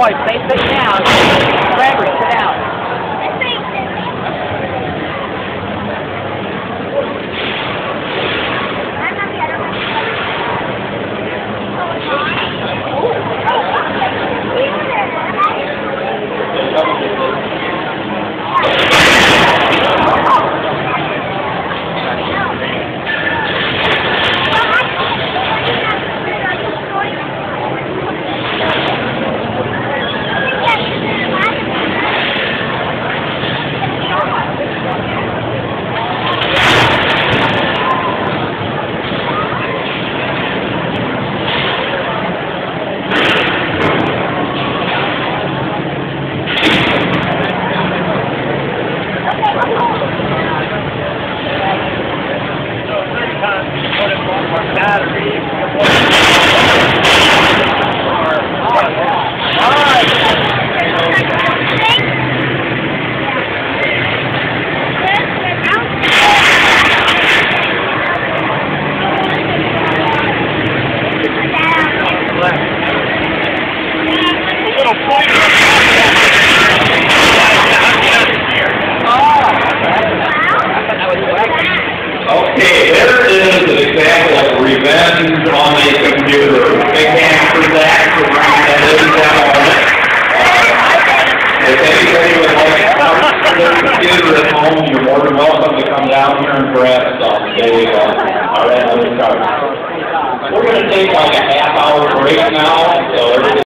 Boys, stay sit down. Okay, there is an example of revenge on a computer. Big hand for that, for bringing that that moment. Uh, If anybody would like to come to their computer at home, you're more than welcome to come down here and grab some. They, uh, are at the We're gonna take like a half hour break now, so